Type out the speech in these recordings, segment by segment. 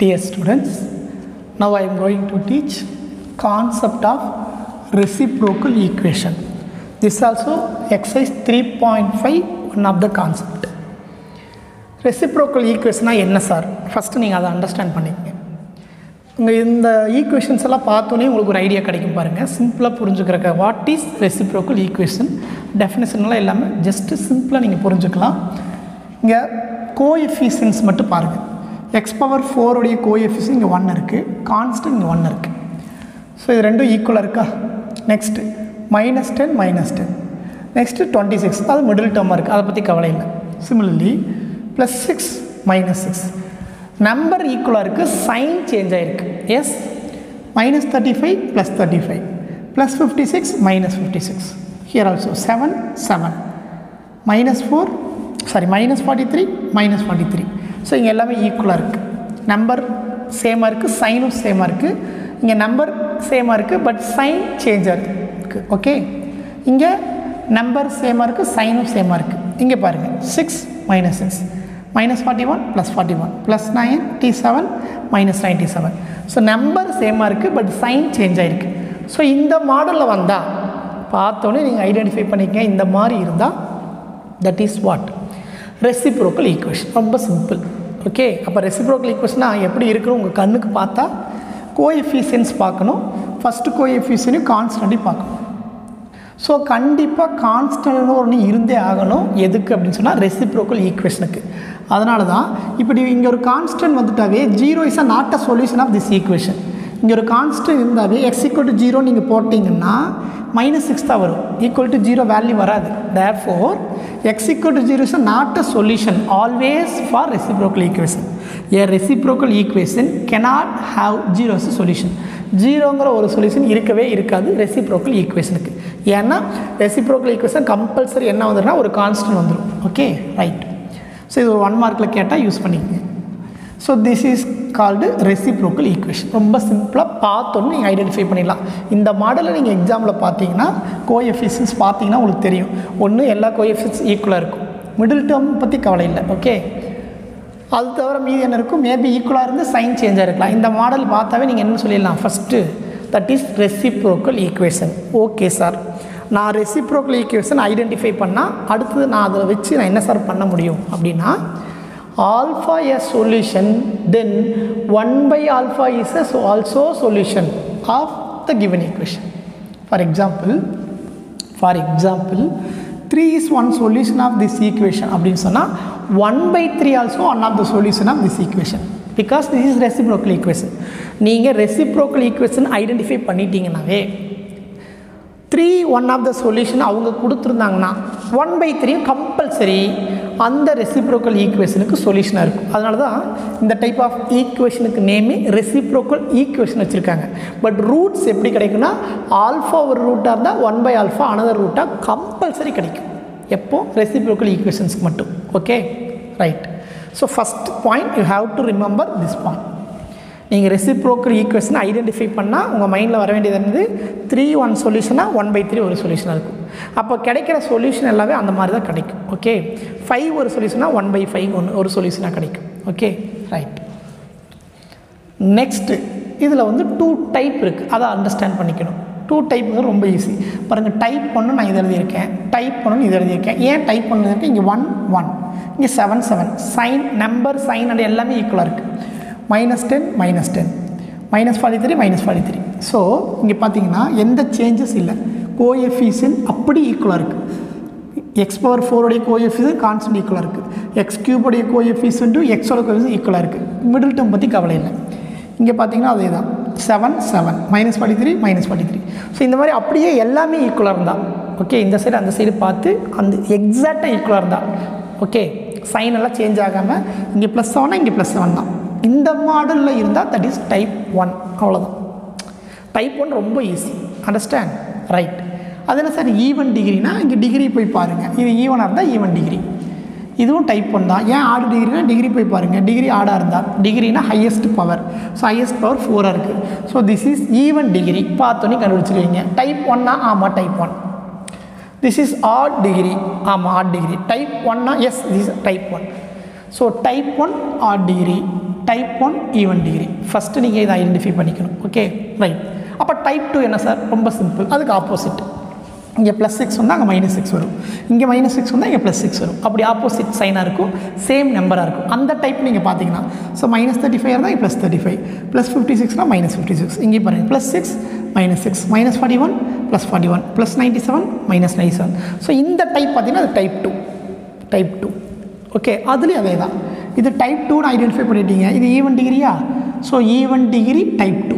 Dear students, now I am going to teach concept of reciprocal equation. This also exercise 3.5 one of the concept. Reciprocal ஈக்குவேஷனாக என்ன sir first நீங்கள் அதை understand பண்ணிக்கங்க. உங்கள் இந்த equations எல்லாம் பார்த்தோன்னே உங்களுக்கு ஒரு ஐடியா கிடைக்கும் பாருங்கள் சிம்பிளாக புரிஞ்சுக்கிறக்க வாட் இஸ் ரெசிப்ரோக்கல் ஈக்குவேஷன் டெஃபினேஷன்லாம் எல்லாமே ஜஸ்ட்டு சிம்பிளாக நீங்கள் புரிஞ்சுக்கலாம். இங்கே கோஎஃபிஷியன்ஸ் மட்டும் பாருங்கள் எக்ஸ் பவர் ஃபோருடைய கோஎஃபிஷியன் இங்கே ஒன் இருக்குது கான்ஸ்டன்ட் இங்கே ஒன் இருக்குது ஸோ இது ரெண்டும் ஈக்குவலாக இருக்கா? Next minus ten minus ten next twenty six அது மிடில் டேர்மாக இருக்குது அதை பற்றி கவலை இல்லை. Similarly plus six minus six number ஈக்குவலாக இருக்குது சைன் சேஞ்ச் ஆகிருக்கு yes minus thirty five plus thirty five plus fifty six minus fifty six here also seven seven minus four sorry minus forty three minus forty three so இங்கே எல்லாமே ஈக்குவலாக இருக்குது number சேமாக இருக்குது சைனும் சேமாக இருக்குது இங்கே நம்பர் சேமாக இருக்குது பட் சைன் சேஞ்ச் இருக்குது ஓகே இங்கே நம்பர் சேமாக இருக்குது சைனும் சேமாக இருக்குது இங்கே பாருங்கள் six minus six minus forty one plus forty one plus ninety seven minus ninety seven so number சேமாக இருக்குது பட் சைன் சேஞ்ச் ஆகிருக்கு ஸோ இந்த மாடலில் வந்தால் பார்த்தோன்னே நீங்கள் ஐடென்டிஃபை பண்ணிக்கங்க இந்த மாதிரி இருந்தால் that is what reciprocal equation ரொம்ப சிம்பிள் ஓகே அப்போ ரெசிப்ரோக்கல் ஈக்குவேஷனாக எப்படி இருக்கிறோம் உங்கள் கண்ணுக்கு பார்த்தா கோஎஃபிஷியன்ஸ் பார்க்கணும். ஃபஸ்ட்டு கோஎஃபிஷியனையும் கான்ஸ்டண்ட்டையும் பார்க்கணும். ஸோ கண்டிப்பாக கான்ஸ்டன்ட்னு ஒன்று இருந்தே ஆகணும். எதுக்கு அப்படின்னு சொன்னால் ரெசிப்ரோக்கல் ஈக்குவேஷனுக்கு அதனால தான் இப்படி இங்கே ஒரு constant வந்துட்டாவே zero is a not a solution of this equation இங்கே ஒரு கான்ஸ்டன்ட் இருந்தாவே எக்ஸ் ஈக்குவல் டு ஜீரோ நீங்கள் போட்டிங்கன்னா மைனஸ் சிக்ஸ் தான் வரும். ஈக்குவல் டு ஜீரோ வேல்யூ வராது. Therefore x equal to zero is not a solution always for reciprocal equation a reciprocal equation cannot have zeros solution ஜீரோங்கிற ஒரு சொல்யூஷன் இருக்கவே இருக்காது ரெசிப்ரோக்கல் ஈக்குவேஷனுக்கு ஏன்னா ரெசிப்ரோக்கல் ஈக்குவேஷன் கம்பல்சரி என்ன வந்துடும்னா ஒரு கான்ஸ்டன்ட் வந்துடும் ஓகே ரைட் ஸோ இது ஒரு ஒன் மார்க்கில் கேட்டால் யூஸ் பண்ணிக்கங்க. So this is called reciprocal equation ரொம்ப சிம்பிளாக பார்த்தோன்னு நீங்கள் ஐடென்டிஃபை பண்ணிடலாம். இந்த மாடலில் நீங்கள் எக்ஸாமில் பார்த்தீங்கன்னா கோஎஃபிஷியன்ஸ் பார்த்தீங்கன்னா உங்களுக்கு தெரியும். ஒன்று எல்லா கோஎஃபிஷியன்ஸ் ஈக்குவலாக இருக்கும். மிடில் டேர்ம் பற்றி கவலை இல்லை ஓகே அது தவிர மீதி என்ன இருக்கும்? மேபி ஈக்குவலாக இருந்து சைன் சேஞ்சாக இருக்கலாம். இந்த மாடல் பார்த்தாவே நீங்கள் என்ன சொல்லிடலாம்? First that is reciprocal equation okay sir நான் ரெசிப்ரோக்கல் ஈக்குவேஷன் ஐடென்டிஃபை பண்ணால் அடுத்தது நான் அதில் வச்சு நான் என்ன சார் பண்ண முடியும்? அப்படின்னா alpha a solution then one by alpha is a also solution of the given equation for example for example three is one solution of this equation அப்படின்னு சொன்னால் one by three also one of the solution of this equation because this is reciprocal equation நீங்கள் reciprocal equation identify பண்ணிட்டீங்கன்னாவே three one of the solution அவங்க கொடுத்துருந்தாங்கன்னா one by த்ரீயும் compulsory அந்த reciprocal ஈக்குவேஷனுக்கு சொல்யூஷனாக இருக்கும். அதனால தான் இந்த டைப் ஆஃப் ஈக்குவேஷனுக்கு நேமே ரெசிப்ரோக்கல் ஈக்குவேஷன் வச்சுருக்காங்க. பட் ரூட்ஸ் எப்படி கிடைக்குன்னா ஆல்ஃபா ஒரு ரூட்டாக இருந்தால் ஒன் பை ஆல்ஃபா அனதர் ரூட்டாக கம்பல்சரி கிடைக்கும். எப்போ? ரெசிப்ரோக்கல் ஈக்குவேஷன்ஸ்க்கு மட்டும். Okay right so first point you have to remember this point நீங்கள் ரெசிப்ரோக்கல் ஈக்குவேஷனை ஐடென்டிஃபை பண்ணால் உங்கள் மைண்டில் வர வேண்டியது வந்து த்ரீ ஒன் சொல்யூஷனாக ஒன் பை த்ரீ ஒரு சொல்யூஷனாக இருக்கும். அப்போ கிடைக்கிற சொல்யூஷன் எல்லாமே அந்த மாதிரி தான் கிடைக்கும் ஓகே ஃபைவ் ஒரு சொல்யூஷனாக ஒன் பை ஃபைவ் ஒன்று ஒரு சொல்யூஷனாக கிடைக்கும் ஓகே ரைட் நெக்ஸ்ட்டு இதில் வந்து டூ டைப் இருக்குது அதை அண்டர்ஸ்டாண்ட் பண்ணிக்கணும். டூ டைப் வந்து ரொம்ப ஈஸி பாருங்கள் டைப் ஒன்று நான் இது எழுதியிருக்கேன். டைப் ஒன்று இது எழுதியிருக்கேன். ஏன் டைப் ஒன்று எழுதியிருக்கேன் இங்கே ஒன் ஒன் இங்கே seven seven sign number sign and எல்லாமே ஈக்குவலாக இருக்குது minus ten minus ten minus forty three minus forty three so இங்கே பார்த்தீங்கன்னா எந்த சேஞ்சஸ் இல்லை. கோஎஃபிஷியன் அப்படி ஈக்குவலாக இருக்குது எக்ஸ் பவர் ஃபோருடைய கோஎஃபிஷியன் கான்ஸ்டன்ட் ஈக்குவலாக இருக்குது எக்ஸ் கியூபுடைய கோஎஃபிஷியன்ட்டும் எக்ஸோட கோஎஃபிஷன் ஈக்குவலாக இருக்குது மிடில் டேர்ம் பற்றி கவலை இல்லை. இங்கே பார்த்தீங்கன்னா அதே தான் seven seven minus forty three minus forty three so இந்த மாதிரி அப்படியே எல்லாமே ஈக்குவலாக இருந்தால் ஓகே இந்த சைடு அந்த சைடு பார்த்து அந்த எக்ஸாக்டாக ஈக்குவலாக இருந்தால் ஓகே சைன் எல்லாம் சேஞ்ச் ஆகாமல் இங்கே ப்ளஸ் செவனாக இங்கே ப்ளஸ் செவன் தான். இந்த மாடலில் இருந்தால் தட் இஸ் டைப் ஒன் அவ்வளோதான் டைப் ஒன் ரொம்ப ஈஸி அண்டர்ஸ்டாண்ட் ரைட் அதில் சார் e ஈவன் டிகிரினா இங்கே டிகிரி போய் பாருங்கள் இது ஈவனாக இருந்தால் ஈவன் டிகிரி இதுவும் டைப் ஒன் தான். ஏன் ஆடு டிகிரினா டிகிரி போய் பாருங்கள் டிகிரி ஆடாக இருந்தால் டிகிரினா highest power so highest power ஃபோராக இருக்குது so this is even degree பார்த்தோன்னே கண்டுபிடிச்சிருவீங்க. டைப் ஒன்னா ஆமாம் type one this is odd degree ஆமாம் ஆட் டிகிரி டைப் ஒன்னா yes this type one so type one odd degree type one even degree first நீங்கள் இதை identify பண்ணிக்கணும். ஓகே ரைட் அப்போ டைப் டூ என்ன சார் ரொம்ப சிம்பிள் அதுக்கு ஆப்போசிட் இங்கே ப்ளஸ் சிக்ஸ் வந்தால் அங்கே மைனஸ் சிக்ஸ் வரும். இங்கே மைனஸ் சிக்ஸ் வந்தால் இங்கே ப்ளஸ் சிக்ஸ் வரும். அப்படி ஆப்போசிட் சைனாக இருக்கும். சேம் நம்பராக இருக்கும். அந்த டைப் நீங்கள் பார்த்தீங்கன்னா ஸோ மைனஸ் தேர்ட்டி ஃபைவ் இருந்தால் plus thirty five plus fifty சிக்ஸ்னால் minus fifty six இங்கே பாருங்கள் plus six minus six minus forty one plus forty one plus ninety seven minus ninety seven so இந்த type பார்த்தீங்கன்னா அது type two type two okay அதுலேயும் அதே தான் இது type டூன்னு ஐடென்டிஃபை பண்ணிட்டீங்க. இது even டிகிரியா so even degree type two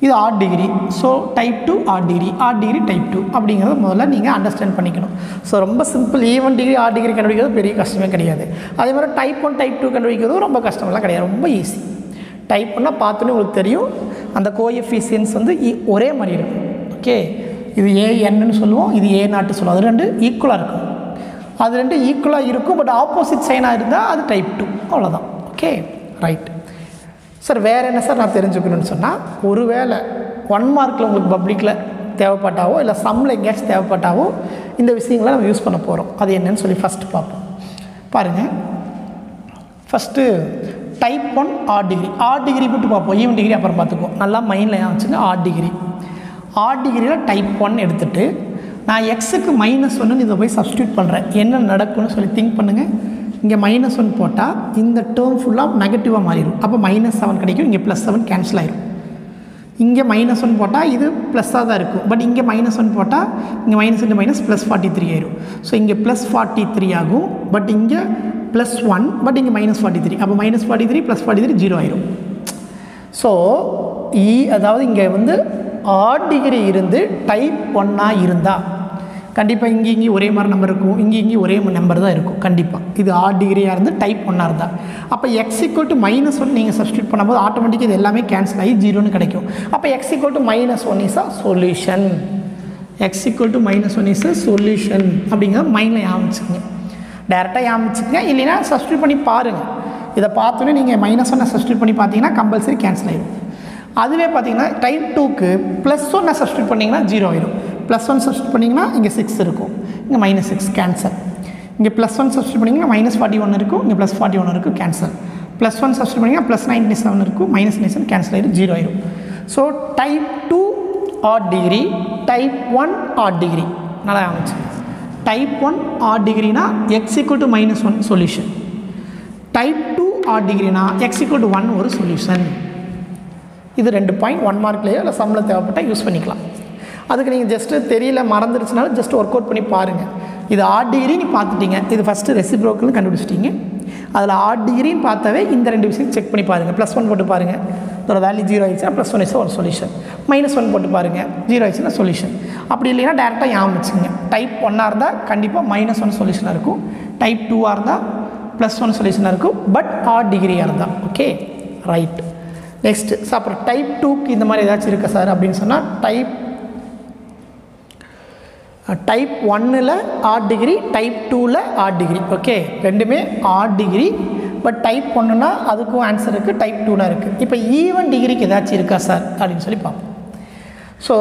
இது odd degree so type two odd degree odd degree type two அப்படிங்கிறத முதல்ல நீங்கள் அண்டர்ஸ்டாண்ட் பண்ணிக்கணும். ஸோ ரொம்ப simple even degree odd degree கண்டுபிடிக்கிறது பெரிய கஷ்டமே கிடையாது. அதே மாதிரி டைப் ஒன் டைப் டூ கண்டுபிடிக்கிறதும் ரொம்ப கஷ்டமெல்லாம் கிடையாது. ரொம்ப ஈஸி டைப் பண்ணால் பார்த்தோன்னே உங்களுக்கு தெரியும். அந்த கோஎஃபிஷியன்ஸ் வந்து இ- ஒரே மாதிரி இருக்கும். ஓகே இது ஏஎன்னு சொல்லுவோம். இது ஏ நாட்டு சொல்லுவோம். அது ரெண்டு ஈக்குவலாக இருக்கும். அது ரெண்டு ஈக்குவலாக இருக்கும் பட் ஆப்போசிட் சைனாக இருந்தால் அது டைப் டூ அவ்வளோதான் ஓகே ரைட் சார் வேறு என்ன சார் நான் தெரிஞ்சுக்கணும்னு சொன்னால் ஒருவேளை ஒன் மார்க்கில் உங்களுக்கு பப்ளிக்கில் தேவைப்பட்டாவோ இல்லை சம்மில் எங்கேயாச்சும் தேவைப்பட்டாவோ இந்த விஷயங்களை நம்ம யூஸ் பண்ண போகிறோம் அது என்னன்னு சொல்லி ஃபஸ்ட்டு பார்ப்போம். பாருங்கள் first type one odd degree odd degree மட்டும் பார்ப்போம். ஈவன் டிகிரி அப்புறம் பார்த்துக்குவோம். நல்லா மைண்டில் ஏன் வச்சுங்க ஆட் டிகிரி ஆட் டிகிரியில் டைப் ஒன் எடுத்துகிட்டு நான் எக்ஸுக்கு மைனஸ் ஒன்று இதை போய் சப்ஸ்டியூட் பண்ணுறேன் என்ன நடக்கும்னு சொல்லி திங்க் பண்ணுங்கள் இங்கே மைனஸ் ஒன் போட்டால் இந்த டேர்ம் ஃபுல்லாக நெகட்டிவாக மாறிடும். அப்போ மைனஸ் செவன் கிடைக்கும் இங்கே ப்ளஸ் செவன் கேன்சல் ஆயிடும் இங்கே மைனஸ் ஒன் போட்டால் இது ப்ளஸ்ஸாக தான் இருக்கும். பட் இங்கே மைனஸ் ஒன் போட்டால் இங்கே minus into minus plus forty three ஆயிரும். ஸோ இங்கே ப்ளஸ் ஃபார்ட்டி த்ரீ ஆகும் பட் இங்கே ப்ளஸ் ஒன் பட் இங்கே மைனஸ் ஃபார்ட்டி த்ரீ அப்போ minus forty three plus forty three zero ஆயிரும். ஸோ இ e, அதாவது இங்கே வந்து ஆட் டிகிரி இருந்து டைப் ஒன்னாக இருந்தால் கண்டிப்பாக இங்கே இங்கே ஒரே மாதிரி நம்பர் இருக்கும். இங்கே இங்கே ஒரே நம்பர் தான் இருக்கும். கண்டிப்பாக இது ஆட் டிகிரியாக இருந்து டைப் ஒன்னாக இருந்தால் அப்போ x equal to minus one நீங்கள் சப்ஸ்டியூட் பண்ணும்போது ஆட்டோமேட்டிக்காக இது எல்லாமே கேன்சல் ஆகி ஜீரோன்னு கிடைக்கும். அப்போ x equal to minus one is a solution x equal to minus one is a solution அப்படிங்கிறத மைண்டில் ஞாபகம் டேரெக்டாக ஞாபகம் இல்லைன்னா சப்ஸ்டியூட் பண்ணி பாருங்கள் இதை பார்த்தோன்னே நீங்கள் மைனஸ் ஒன்னை சப்ஸ்டியூட் பண்ணி பார்த்தீங்கன்னா கம்பல்சரி கேன்சல் ஆகிடும் அதுவே பார்த்தீங்கன்னா டைப் டூக்கு ப்ளஸ் ஒன்னை சப்ஸ்டியூட் பண்ணிங்கன்னா ஜீரோ ஆயிடும் ப்ளஸ் ஒன் சப்ஸ்ட் பண்ணிங்கன்னா இங்கே சிக்ஸ் இருக்கும். இங்கே மைனஸ் சிக்ஸ் கேன்சல் இங்கே ப்ளஸ் ஒன் சப்ஸ்ட் பண்ணிங்கன்னா மைனஸ் ஃபார்ட்டி ஒன் இருக்கும். இங்கே ப்ளஸ் ஃபார்ட்டி ஒன் இருக்கும் கேன்சல் ப்ளஸ் ஒன் சப்ஸ்ட் பண்ணிங்கன்னா ப்ளஸ் நைன்டி செவன் இருக்கும். மைனஸ் நைன் செவன் கேன்சல் ஆயிடும் ஜீரோ ஆயிரும். So type two odd degree type one odd degree நல்லா ஆரம்பிச்சு type one odd டிகிரினா x equal to minus one solution type two odd டிகிரினா x equal to one ஒரு solution இது ரெண்டு point one மார்க்லேயோ இல்லை சம்பளம் தேவைப்பட்டால் யூஸ் பண்ணிக்கலாம். அதுக்கு நீங்கள் ஜஸ்ட்டு தெரியல மறந்துருச்சுனாலும் ஜஸ்ட் ஒர்க் அவுட் பண்ணி பாருங்கள் இது ஆட் நீ பார்த்துட்டீங்க. இது ஃபஸ்ட்டு ரெசிப்ரோக்கல்னு கண்டுபிடிச்சிட்டிங்க. அதில் ஆட் டிகிரின்னு பார்த்தாவே இந்த ரெண்டு விஷயம் செக் பண்ணி பாருங்கள் ப்ளஸ் ஒன் போட்டு பாருங்கள் இதோட வேல்யூ ஜீரோ ஆயிடுச்சுன்னா ப்ளஸ் ஒன் இஸ் ஒரு சொல்யூஷன் மைனஸ் ஒன் போட்டு பாருங்கள் ஜீரோ ஆயிடுச்சுன்னா சொல்யூஷன் அப்படி இல்லைன்னா டேரெக்டாக ஞாபகம் வச்சுங்க டைப் ஒன்னாக இருந்தால் கண்டிப்பாக மைனஸ் ஒன் சொல்யூஷனாக இருக்கும். டைப் டூவாக இருந்தால் ப்ளஸ் ஒன் சொல்யூஷனாக இருக்கும். பட் ஆட் டிகிரியாக இருந்தால் ஓகே ரைட் நெக்ஸ்ட் ஸோ அப்புறம் டைப் டூக்கு இந்த மாதிரி ஏதாச்சும் இருக்கா சார் அப்படின்னு சொன்னால் டைப் டைப் ஒன்னில் ஆட் டிகிரி டைப் டூவில் ஆட் டிகிரி ஓகே ரெண்டுமே ஆட் டிகிரி பட் டைப் ஒன்றுனா அதுக்கும் ஆன்சர் இருக்குது டைப் டூனா இருக்குது இப்போ ஈவன் டிகிரிக்கு ஏதாச்சும் இருக்கா சார் அப்படின்னு சொல்லி பார்ப்போம். ஸோ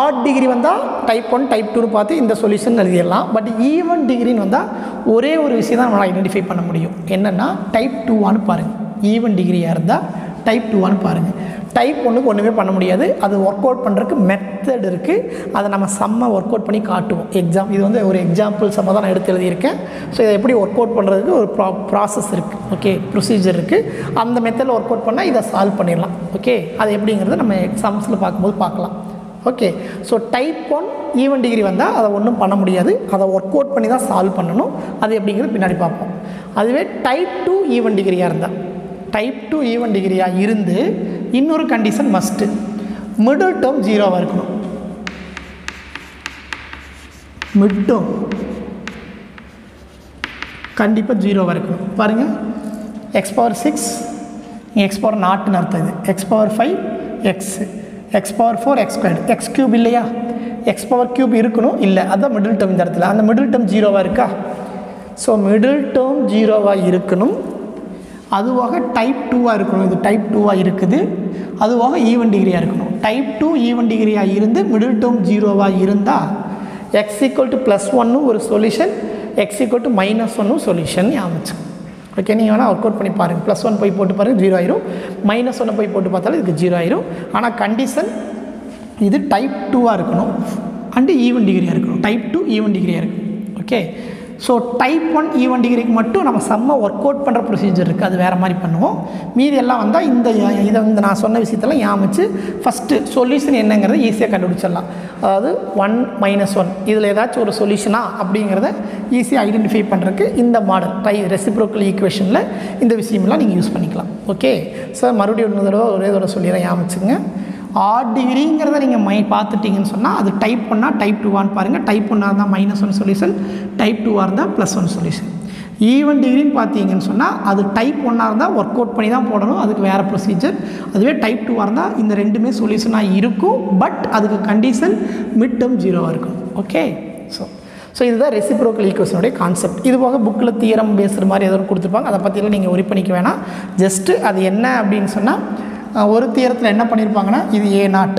ஆட் டிகிரி வந்தால் டைப் ஒன் டைப் டூன்னு பார்த்து இந்த சொல்யூஷன் எழுதிடலாம். பட் ஈவன் டிகிரின்னு வந்தால் ஒரே ஒரு விஷயம் தான் நம்மளால் ஐடென்டிஃபை பண்ண முடியும். என்னென்னா டைப் டூவான்னு பாருங்கள் ஈவன் டிகிரியாக இருந்தால் டைப் டூவான்னு பாருங்கள் டைப் ஒன்றுக்கு ஒன்றுமே பண்ண முடியாது. அது ஒர்க் அவுட் பண்ணுறதுக்கு மெத்தட் இருக்குது அதை நம்ம செம்ம ஒர்க் அவுட் பண்ணி காட்டுவோம். எக்ஸாம் இது வந்து ஒரு எக்ஸாம்பிள் செம்ம தான் நான் எடுத்து எழுதியிருக்கேன். ஸோ இதை எப்படி ஒர்க் அவுட் பண்ணுறதுக்கு ஒரு ப்ரா ப்ராசஸ் இருக்குது ஓகே ப்ரொசீஜர் இருக்குது அந்த மெத்தடில் ஒர்க் அவுட் பண்ணால் இதை சால்வ் பண்ணிடலாம். ஓகே அது எப்படிங்கிறத நம்ம எக்ஸாம்ஸில் பார்க்கும்போது பார்க்கலாம். Okay so type one even degree வந்தால் அதை ஒன்றும் பண்ண முடியாது. அதை ஒர்க் அவுட் பண்ணி தான் சால்வ் பண்ணணும். அது எப்படிங்கிறது பின்னாடி பார்ப்போம். அதுவே டைப் டூ ஈவன் டிகிரியாக இருந்தால் டைப் டூ ஈவன் டிகிரியாக இருந்து இன்னொரு கண்டிஷன் மஸ்ட்டு மிடில் டேர்ம் ஜீரோவாக இருக்கணும். மிட் டேர்ம் கண்டிப்பாக ஜீரோவாக இருக்கணும். பாருங்கள் x power six x power நாட்டுன்னு அர்த்தம் இது. X power five x x power four x squared x cube இல்லையா? எக்ஸ் பவர் கியூப் இருக்கணும்? இல்லை. அதுதான் மிடில் டேர்ம் இந்த இடத்துல. அந்த மிடில் டேர்ம் ஜீரோவாக இருக்கா? ஸோ மிடில் டேர்ம் ஜீரோவாக இருக்கணும். அதுவாக டைப் டூவாக இருக்கணும். இது டைப் டூவாக இருக்குது. அதுவாக ஈவன் டிகிரியாக இருக்கணும். டைப் டூ ஈவன் டிகிரியாக இருந்து மிடில் டேர்ம் ஜீரோவாக இருந்தால் எக்ஸ் ஈக்குவல் டு ப்ளஸ் ஒன்னும் ஒரு solution x equal to minus ஒன்னும் சொல்யூஷன் ஞாபகம் ஓகே நீங்கள் வேணால் ஒர்க் அவுட் பண்ணி பாருங்கள் ப்ளஸ் ஒன் போய் போட்டு பாருங்கள் ஜீரோ ஆயிரும். மைனஸ் ஒன்னை போய் போட்டு பார்த்தாலும் இதுக்கு ஜீரோ ஆயிரும். ஆனால் கண்டிஷன் இது டைப் டூவாக இருக்கணும். அண்டு ஈவன் டிகிரியாக இருக்கணும். டைப் டூ ஈவன் டிகிரியாக இருக்கணும். Okay so type one even டிகிரிக்கு மட்டும் நம்ம செம்ம ஒர்க் அவுட் பண்ணுற ப்ரொசீஜர் இருக்குது அது வேறு மாதிரி பண்ணுவோம். மீதி எல்லாம் வந்தால் இந்த இதை வந்து நான் சொன்ன விஷயத்தெல்லாம் ஞாபகிச்சு ஃபஸ்ட்டு சொல்யூஷன் என்னங்கிறத ஈஸியாக கண்டுபிடிச்சிடலாம். அதாவது ஒன் மைனஸ் ஒன் இதில் ஏதாச்சும் ஒரு சொல்யூஷனா அப்படிங்கிறத ஈஸியாக ஐடென்டிஃபை பண்ணுறதுக்கு இந்த மாடல் டை ரெசிப்ரோக்கல் ஈக்குவேஷனில் இந்த விஷயமெல்லாம் நீங்கள் யூஸ் பண்ணிக்கலாம். ஓகே சார் மறுபடியும் ஒன்று தடவை ஒரே தடவை சொல்லிடுறேன். ஞாபகிச்சுங்க ஆட் டிகிரிங்கிறத நீங்கள் மை பார்த்துட்டிங்கன்னு சொன்னால் அது டைப் பண்ணால் டைப் டூவான்னு பாருங்கள் டைப் ஒன்னாக இருந்தால் மைனஸ் ஒன் சொல்யூஷன் டைப் டூவாக இருந்தால் ப்ளஸ் ஒன் சொல்யூஷன் ஈவன் டிகிரின்னு பார்த்தீங்கன்னு சொன்னால் அது டைப் ஒன்னாக இருந்தால் ஒர்க் அவுட் பண்ணி தான் போடணும். அதுக்கு வேறு ப்ரொசீஜர் அதுவே டைப் டூவாக இருந்தால் இந்த ரெண்டுமே சொல்யூஷனாக இருக்கும். பட் அதுக்கு கண்டிஷன் மிட் டேர்ம் ஜீரோவாக இருக்கும். ஓகே ஸோ ஸோ இதுதான் ரெசிப்ரோக்கல் ஈக்குவேஷனுடைய கான்செப்ட் இது போக புக்கில் தீரம் பேசுகிற மாதிரி ஏதோ கொடுத்துருப்பாங்க. அதை பற்றியெல்லாம் நீங்கள் ஒரி பண்ணிக்க வேணாம். ஜஸ்ட்டு அது என்ன அப்படின்னு சொன்னால் ஒரு தீரத்தில் என்ன பண்ணியிருப்பாங்கன்னா இது ஏ நாட்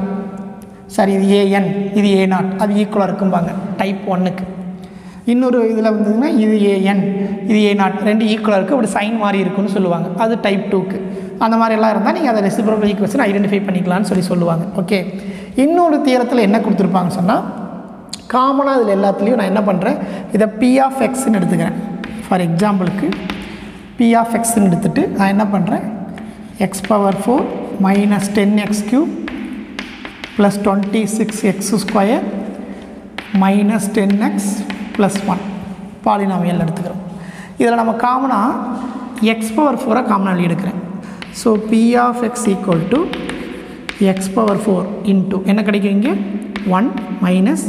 சரி இது ஏஎன் இது ஏ நாட் அது ஈக்குவலாக இருக்கும்பாங்க டைப் ஒன்னுக்கு இன்னொரு இதில் வந்ததுன்னா இது ஏஎன் இது ஏ நாட் ரெண்டு ஈக்குவலாக இருக்குது அப்படி சைன் மாதிரி இருக்குன்னு சொல்லுவாங்க. அது டைப் டூக்கு அந்த மாதிரி எல்லாம் இருந்தால் நீங்கள் அதை ரெசிப்ரோக்கல் ஈக்குவேஷன் ஐடென்டிஃபை பண்ணிக்கலாம்னு சொல்லி சொல்லுவாங்க. ஓகே இன்னொரு தீரத்தில் என்ன கொடுத்துருப்பாங்க சொன்னால் காமனாக இதில் எல்லாத்துலேயும் நான் என்ன பண்ணுறேன் இதை பி ஆஃப் எக்ஸ்ன்னு எடுத்துக்கிறேன். ஃபார் எக்ஸாம்பிளுக்கு பி ஆஃப் எக்ஸ்ன்னு எடுத்துகிட்டு நான் என்ன பண்ணுறேன் x power four minus ten x cube plus twenty six x square minus ten x plus one polynomial எடுத்துக்கிறோம். இதில் நம்ம காமனாக எக்ஸ் பவர் ஃபோரை காமனாக எடுக்கிறேன் so P of x equal to x power four into என்ன கிடைக்கும் இங்கே? One minus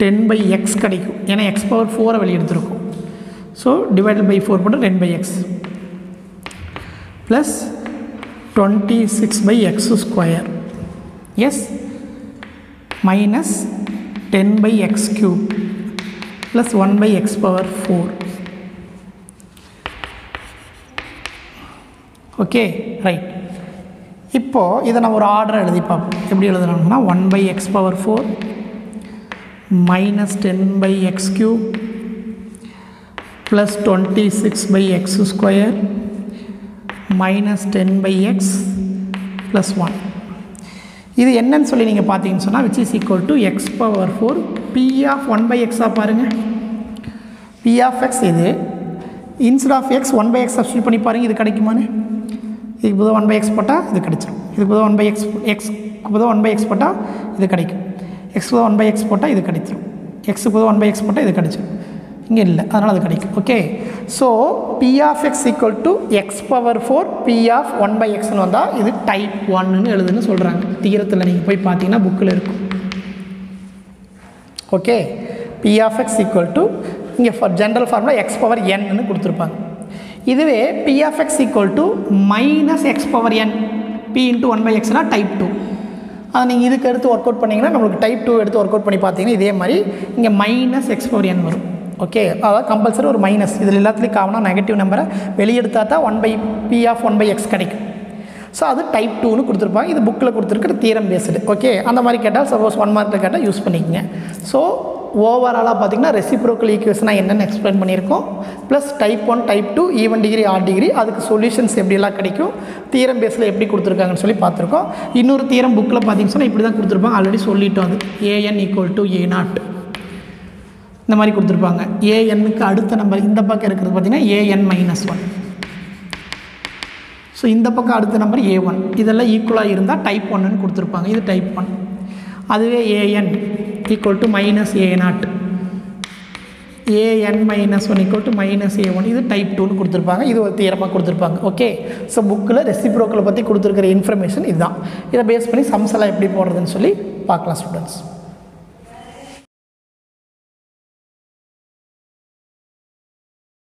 ten by x கிடைக்கும். ஏன்னா எக்ஸ் பவர் ஃபோரை வெளியெடுத்துருக்கும். ஸோ டிவைடட் பை ஃபோர் போட்டு ten by x plus twenty six by x square s minus ten by x cube plus one by x power four okay right இப்போது இதை நான் ஒரு ஆர்டரை எழுதி பார்ப்போம். எப்படி எழுதணும்னா one by x power four minus ten by x cube plus twenty six by x square minus ten by x plus one இது என்னன்னு சொல்லி நீங்கள் பார்த்தீங்கன்னு சொன்னால் which is equal to x power four P of one by எக்ஸாக பாருங்கள் B of x இது. Instead of x one by x substitute பண்ணி பாருங்கள் இது கிடைக்குமான்னு. இதுக்கு பொதுவாக ஒன் பை எக்ஸ் போட்டால் இது கிடைச்சிடும் இதுக்கு பொதுவாக ஒன் பை எக்ஸ் எக்ஸ் பொதுவாக ஒன் பை எக்ஸ் போட்டால் இது கிடைக்கும். எக்ஸ் பொதுவாக ஒன் பை எக்ஸ் போட்டால் இது கிடைச்சிடும் எக்ஸ் பொதுவாக ஒன் பை எக்ஸ் போட்டால் இது கிடைச்சிடும் இங்கே இல்லை அதனால் அது கிடைக்கும். Okay so P of x equal to x power four P of one by எக்ஸ்னு வந்தால் இது டைப் ஒன்னு எழுதுன்னு சொல்கிறாங்க தீரத்தில் நீங்கள் போய் பார்த்தீங்கன்னா புக்கில் இருக்கும். Okay P of x equal to இங்கே for general formula x power என்னு கொடுத்துருப்பாங்க. இதுவே P of x equal to minus x power n P into one by எக்ஸ்னா type two அதை நீங்கள் இதுக்கு எடுத்து ஒர்க் அவுட் பண்ணிங்கன்னா நம்மளுக்கு டைப் டூ எடுத்து ஒர்க் அவுட் பண்ணி பார்த்தீங்கன்னா இதே மாதிரி இங்கே மைனஸ் எக்ஸ் பவர் என் வரும். ஓகே அதாவது கம்பல்சரி ஒரு மைனஸ் இதில் எல்லாத்துலேயும் காமனாக நெகட்டிவ் நம்பரை வெளியெடுத்தா தான் one by P of one by x கிடைக்கும். ஸோ அது டைப் டூன்னு கொடுத்துருப்பாங்க. இது புக்கில் கொடுத்துருக்குற தீரம் பேஸ்டு ஓகே அந்த மாதிரி கேட்டால் சப்போஸ் ஒன் மார்க்கில் கேட்டால் யூஸ் பண்ணிக்கங்க. ஸோ ஓவராலாக பார்த்தீங்கன்னா ரெசிப்ரோக்கல் ஈக்குவேஷனாக என்னென்னு எக்ஸ்பிளைன் பண்ணியிருக்கோம். Plus type one type two even degree or degree அதுக்கு சொல்யூஷன்ஸ் எப்படிலாம் கிடைக்கும்? தீரம் பேஸில் எப்படி கொடுத்துருக்காங்கன்னு சொல்லி பார்த்துருக்கோம். இன்னொரு தீரம் புக்கில் பார்த்தீங்கன்னு சொன்னால் இப்படி தான் கொடுத்துருப்பாங்க. ஆல்ரெடி சொல்லிட்டோம் அது. A n equal to a naught இந்த மாதிரி கொடுத்துருப்பாங்க. ஏஎன்னுக்கு அடுத்த நம்பர் இந்த பக்கம் இருக்கிறது பார்த்தீங்கன்னா ஏஎன் மைனஸ் ஒன் ஸோ இந்த பக்கம் அடுத்த நம்பர் ஏ ஒன் இதெல்லாம் ஈக்குவலாக இருந்தால் டைப் ஒன்னு கொடுத்துருப்பாங்க. இது டைப் ஒன் அதுவே a n equal to minus a naught a n minus one equal to minus a one இது டைப் டூன்னு கொடுத்துருப்பாங்க. இது ஒரு தீரமாக கொடுத்துருப்பாங்க. ஓகே ஸோ புக்கில் ரெசிப்ரோக்கலை பற்றி கொடுத்துருக்கிற இன்ஃபர்மேஷன் இதுதான். இதை பேஸ் பண்ணி சம்ஸ் எல்லாம் எப்படி போடுறதுன்னு சொல்லி பார்க்கலாம் ஸ்டூடெண்ட்ஸ்